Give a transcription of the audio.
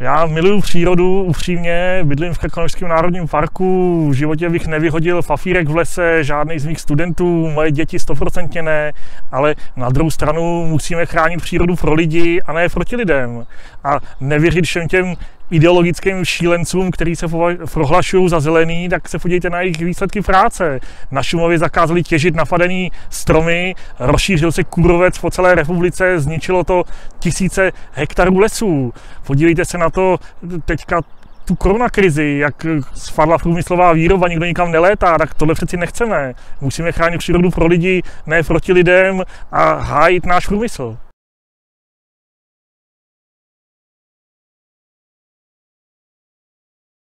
Já miluju přírodu, upřímně, bydlím v Krkonožském národním parku, v životě bych nevyhodil fafírek v lese, žádný z mých studentů, moje děti stoprocentně ne, ale na druhou stranu musíme chránit přírodu pro lidi a ne proti lidem. A nevěřit všem těm ideologickým šílencům, kteří se prohlašují za zelený, tak se podívejte na jejich výsledky práce. Na Šumově zakázali těžit napadený stromy, rozšířil se kůrovec po celé republice, zničilo to tisíce hektarů lesů. Podívejte se na to teďka tu koronakrizi, jak spadla průmyslová výroba, nikdo nikam nelétá, tak tohle přeci nechceme. Musíme chránit přírodu pro lidi, ne proti lidem a hájit náš průmysl.